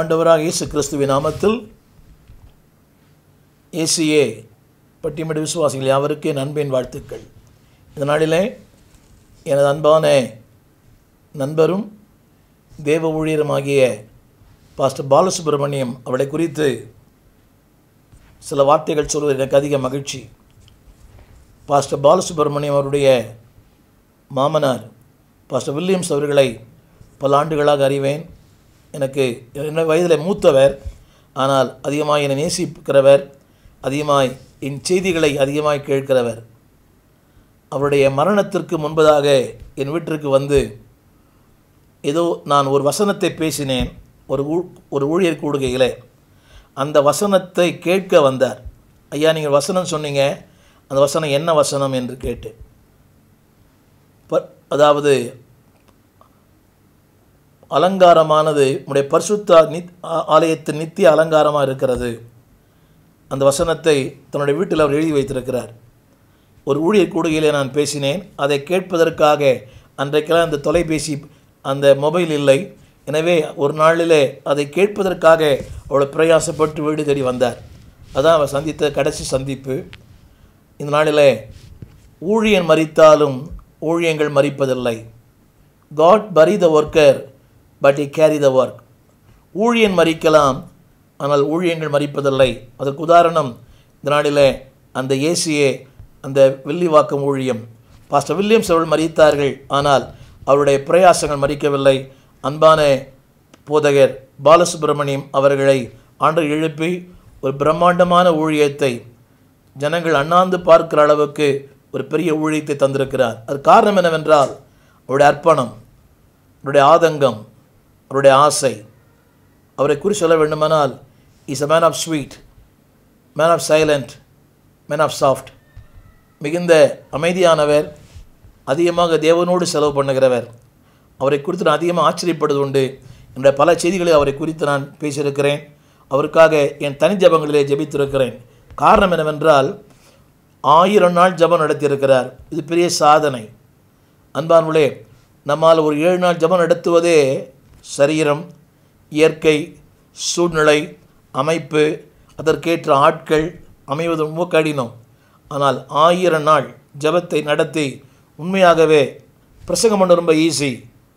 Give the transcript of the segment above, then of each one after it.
ஆண்டவராக இயேசு கிறிஸ்துவின் நாமத்தில் ஏசியே பட்டிமட விசுவாசிகள் யாவருக்கு என் அன்பின் வாழ்த்துக்கள். இந்த நாளிலே எனது அன்பான நண்பரும் தேவ ஊழியருமாகிய பாஸ்டர் பாலசுப்ரமணியம் அவளை குறித்து சில வார்த்தைகள் சொல்வது எனக்கு அதிக மகிழ்ச்சி. பாஸ்டர் பாலசுப்ரமணியம் அவருடைய மாமனார் பாஸ்டர் வில்லியம்ஸ் அவர்களை பல ஆண்டுகளாக அறிவேன். எனக்கு என்ன வயதில் மூத்தவர் ஆனால் அதிகமாக என்னை நேசிக்கிறவர் அதிகமாய் என் செய்திகளை அதிகமாய் கேட்கிறவர். அவருடைய மரணத்திற்கு முன்பதாக என் வீட்டிற்கு வந்து ஏதோ நான் ஒரு வசனத்தை பேசினேன் ஒரு ஊ ஒரு ஊழியர் கூடுகையில். அந்த வசனத்தை கேட்க வந்தார். ஐயா நீங்கள் வசனம் சொன்னீங்க. அந்த வசனம் என்ன வசனம்? என்று கேட்டு அதாவது அலங்காரமானது உடைய பரிசுத்த நித் ஆ- ஆலயத்தின் நித்திய அலங்காரமாக இருக்கிறது. அந்த வசனத்தை தன்னுடைய வீட்டில் அவர் எழுதி வைத்திருக்கிறார். ஒரு ஊழியர் கூடுகையிலே நான் பேசினேன். அதை கேட்பதற்காக அன்றைக்கெல்லாம் அந்த தொலைபேசி அந்த மொபைல் இல்லை. எனவே ஒரு நாளிலே அதை கேட்பதற்காக அவ்வளோ பிரயாசப்பட்டு வீடு தேடி வந்தார். அதான் அவர் சந்தித்த கடைசி சந்திப்பு. இந்த நாளிலே ஊழியன் மறித்தாலும் ஊழியங்கள் மறிப்பதில்லை God bury the worker but he carry the work ஊழியன் மறிக்கலாம் ஆனால் ஊழியங்கள் மறிப்பதில்லை அதற்கு உதாரணம் இந்த நாளில் அந்த ஏசியே அந்த வில்லிவாக்கம் ஊழியம். பாஸ்டர் வில்லியம்ஸ் அவர்கள் மறித்தார்கள் ஆனால் அவருடைய பிரயாசங்கள் மறிக்கவில்லை அன்பான போதகர் பாலசுப்ரமணியம் அவர்களை ஆண்டு எழுப்பி ஒரு பிரம்மாண்டமான ஊழியத்தை ஜனங்கள் அண்ணாந்து பார்க்கிற அளவுக்கு ஒரு பெரிய ஊழியத்தை தந்திருக்கிறார். அது காரணம் என்னவென்றால் அவருடைய அர்ப்பணம் அவருடைய ஆதங்கம் அவருடைய ஆசை. அவரை குறி சொல்ல வேண்டுமானால் is a man of sweet man of silent man of soft மிகுந்த அமைதியானவர் அதிகமாக தேவனோடு செலவு பண்ணுகிறவர். அவரை குறித்து நான் அதிகமாக ஆச்சரியப்படுவது உண்டு. என்னுடைய பல செய்திகளை அவரை குறித்து நான் பேசியிருக்கிறேன். அவருக்காக என் தனி ஜபங்களிலே ஜெபித்திருக்கிறேன். காரணம் என்னவென்றால் ஆயிரம் நாள் ஜபம் நடத்தியிருக்கிறார். இது பெரிய சாதனை. அன்பானுலே நம்மால் ஒரு ஏழு நாள் ஜபம் நடத்துவதே சரீரம் இயற்கை சூழ்நிலை அமைப்பு அதற்கேற்ற ஆட்கள் அமைவது ரொம்ப கடினம். ஆனால் ஆயிரம் நாள் ஜெபத்தை நடத்தி உண்மையாகவே பிரசங்கம் பண்ண ரொம்ப ஈஸி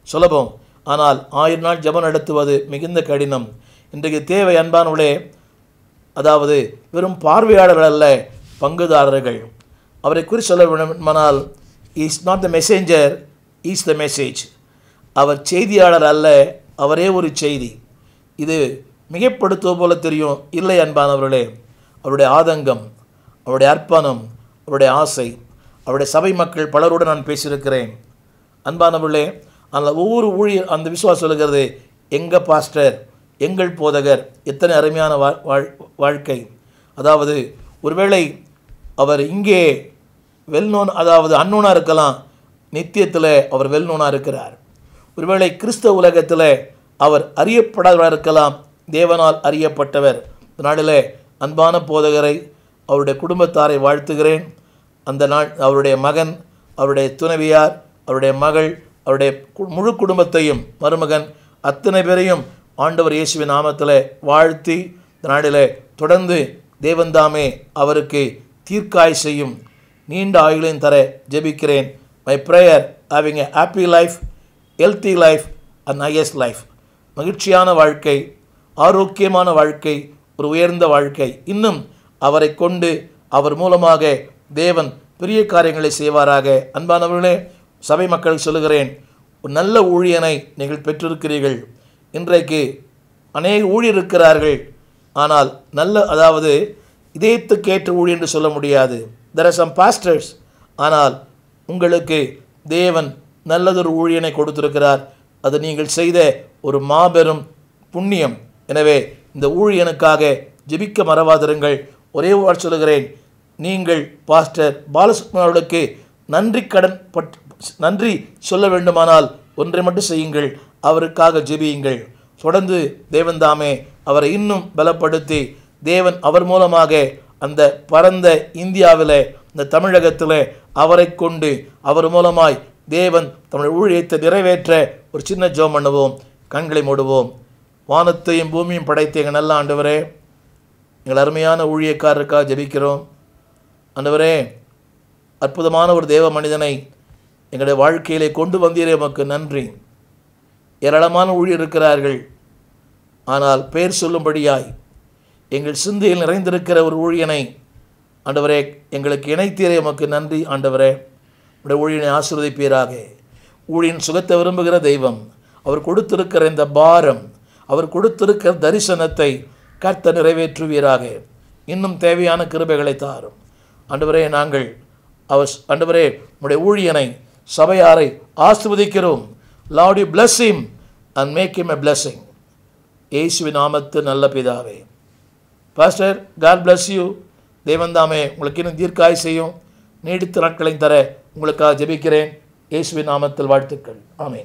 சுலபம். ஆனால் ஆயிரம் நாள் ஜபம் நடத்துவது மிகுந்த கடினம். இன்றைக்கு தேவை அன்பானுடைய அதாவது வெறும் பார்வையாளர்கள் அல்ல பங்குதாரர்கள். அவரை குறி சொல்ல வேண்டுமானால் is not the messenger is the message அவர் செய்தியாளர் அல்ல அவரே ஒரு செய்தி. இது மிகைப்படுத்துவது போல தெரியும். இல்லை அன்பானவர்களே அவருடைய ஆதங்கம் அவருடைய அர்ப்பணம் அவருடைய ஆசை அவருடைய சபை மக்கள் பலரோடு நான் பேசியிருக்கிறேன். அன்பானவர்களே அந்த ஒவ்வொரு ஊழியர் அந்த விசுவாசம் சொல்லுகிறது எங்கள் பாஸ்டர் எங்கள் போதகர். எத்தனை அருமையான வா- வாழ் வாழ்க்கை. அதாவது ஒருவேளை அவர் இங்கே வெல்நோன் அதாவது அன்னோனாக இருக்கலாம் நித்தியத்தில் அவர் வெல்நோனாக இருக்கிறார். ஒருவேளை கிறிஸ்தவ உலகத்தில் அவர் அறியப்படாதவராக இருக்கலாம். தேவனால் அறியப்பட்டவர். இந்த அன்பான போதகரை அவருடைய குடும்பத்தாரை வாழ்த்துகிறேன். அந்த நாள் அவருடைய மகன் அவருடைய துணைவியார் அவருடைய மகள் அவருடைய கு- முழு குடும்பத்தையும் மருமகன் அத்தனை பேரையும் ஆண்டவர் இயேசுவின் நாமத்தில் வாழ்த்தி இந்த நாளில் தொடர்ந்து தேவன்தாமே அவருக்கு தீர்க்காய் செய்யும். நீண்ட ஆயுளையும் தர ஜெபிக்கிறேன். My prayer having a happy life healthy life and highest life மகிழ்ச்சியான வாழ்க்கை ஆரோக்கியமான வாழ்க்கை ஒரு உயர்ந்த வாழ்க்கை. இன்னும் அவரை கொண்டு அவர் மூலமாக தேவன் பெரிய காரியங்களை செய்வாராக. அன்பானவர்களே சபை மக்கள் சொல்லுகிறேன் ஒரு நல்ல ஊழியனை நீங்கள் பெற்றிருக்கிறீர்கள். இன்றைக்கு அநேக ஊழியர் இருக்கிறார்கள். ஆனால் நல்ல அதாவது இதயத்துக்கேற்ற ஊழியர் என்று சொல்ல முடியாது. தெர் ஆர் சம் பாஸ்டர்ஸ் ஆனால் உங்களுக்கு தேவன் நல்லதொரு ஊழியனை கொடுத்திருக்கிறார். அது நீங்கள் செய்த ஒரு மாபெரும் புண்ணியம். எனவே இந்த ஊழியனுக்காக ஜெபிக்க மறவாதிருங்கள். ஒரே வாழ் சொல்கிறேன் சொல்லுகிறேன் நீங்கள் பாஸ்டர் பாலசுப்ரமணியம் நன்றி கடன் பட் நன்றி சொல்ல வேண்டுமானால் ஒன்றை மட்டும் செய்யுங்கள். அவருக்காக ஜெபியுங்கள். தொடர்ந்து தேவன்தாமே அவரை இன்னும் பலப்படுத்தி தேவன் அவர் மூலமாக அந்த பரந்த இந்தியாவில் இந்த தமிழகத்தில் அவரை கொண்டு அவர் மூலமாய் தேவன் தம்முடைய ஊழியத்தை நிறைவேற்ற ஒரு சின்ன ஜோம் பண்ணுவோம். கண்களை மூடுவோம். வானத்தையும் பூமியும் படைத்த எங்கள் நல்ல ஆண்டவரே எங்கள் அருமையான ஊழியக்காரருக்காக ஜெபிக்கிறோம். ஆண்டவரே அற்புதமான ஒரு தேவ மனிதனை எங்களுடைய வாழ்க்கையிலே கொண்டு வந்தீரே உமக்கு நன்றி. ஏராளமான ஊழியர் இருக்கிறார்கள். ஆனால் பெயர் சொல்லும்படியாய் எங்கள் சிந்தையில் நிறைந்திருக்கிற ஒரு ஊழியனை ஆண்டவரே எங்களுக்கு இணைத்தீரே உமக்கு நன்றி ஆண்டவரே. உடைய ஊழியனை ஆசீர்வதிப்பீராக. ஊழியன் சுகத்தை விரும்புகிற தெய்வம் அவர் கொடுத்திருக்கிற இந்த பாரம் அவர் கொடுத்திருக்கிற தரிசனத்தை கர்த்த நிறைவேற்றுவீராக. இன்னும் தேவையான கிருபைகளை தாரும். அன்றுவரே நாங்கள் அவர் அன்றுவரே உடைய ஊழியனை சபையாரை ஆசிர்வதிக்கிறோம். Lord you bless him and make him a blessing இயேசுவி நாமத்து நல்ல பிதாவே. பாஸ்டர் காட் பிளஸ் யூ தேவன்தாமே உங்களுக்கு இன்னும் தீர்க்காய் செய்யும் நீடித்த நாட்களையும் தர உங்களுக்காக ஜெபிக்கிறேன். இயேசுவின் நாமத்தில் வாழ்த்துக்கள். ஆமேன்.